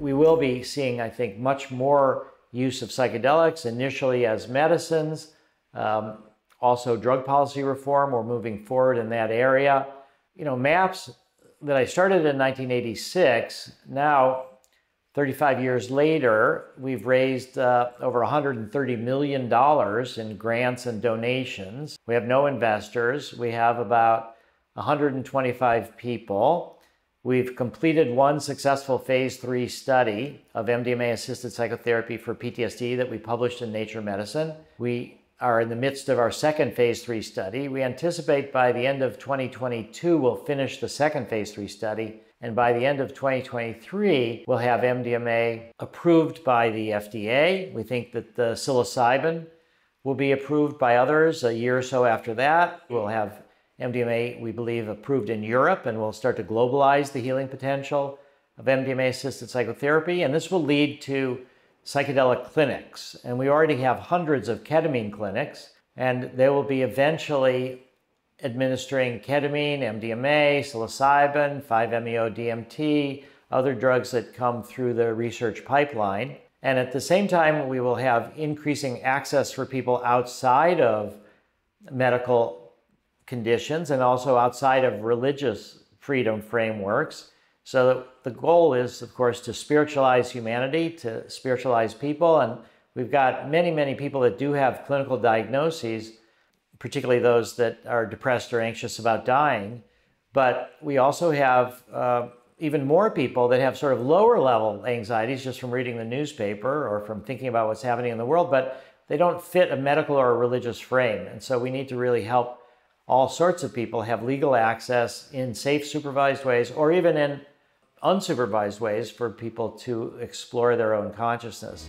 will be seeing, I think, much more use of psychedelics initially as medicines. Um, also, drug policy reform. We're moving forward in that area. You know, MAPS that I started in 1986, now 35 years later, we've raised uh, over $130 million in grants and donations. We have no investors. We have about 125 people. We've completed one successful phase three study of MDMA assisted psychotherapy for PTSD that we published in Nature Medicine. We are in the midst of our second phase three study. We anticipate by the end of 2022, we'll finish the second phase three study. And by the end of 2023, we'll have MDMA approved by the FDA. We think that the psilocybin will be approved by others a year or so after that. We'll have MDMA, we believe, approved in Europe, and we'll start to globalize the healing potential of MDMA assisted psychotherapy. And this will lead to psychedelic clinics. And we already have hundreds of ketamine clinics, and they will be eventually administering ketamine, MDMA, psilocybin, 5-MeO DMT, other drugs that come through the research pipeline. And at the same time, we will have increasing access for people outside of medical conditions and also outside of religious freedom frameworks. So the goal is, of course, to spiritualize humanity, to spiritualize people. And we've got many, many people that do have clinical diagnoses, particularly those that are depressed or anxious about dying. But we also have uh, even more people that have sort of lower level anxieties just from reading the newspaper or from thinking about what's happening in the world, but they don't fit a medical or a religious frame. And so we need to really help all sorts of people have legal access in safe, supervised ways or even in unsupervised ways for people to explore their own consciousness.